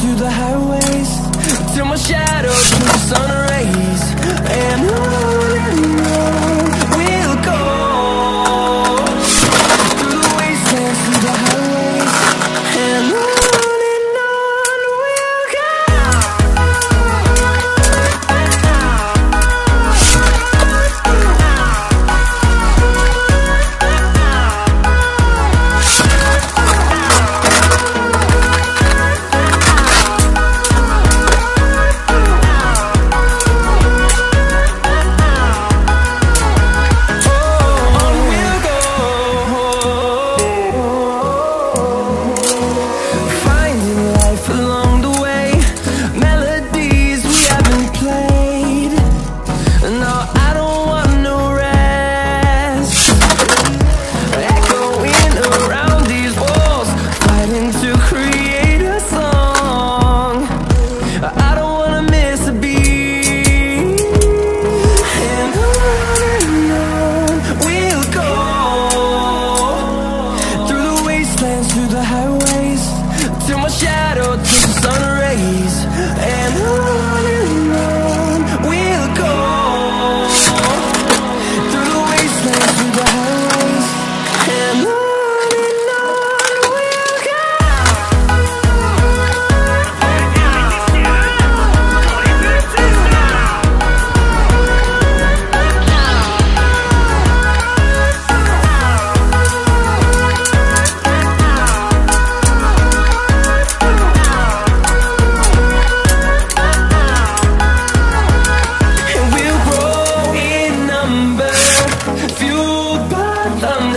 through the highways Till my shadow turns sun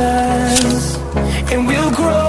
And we'll grow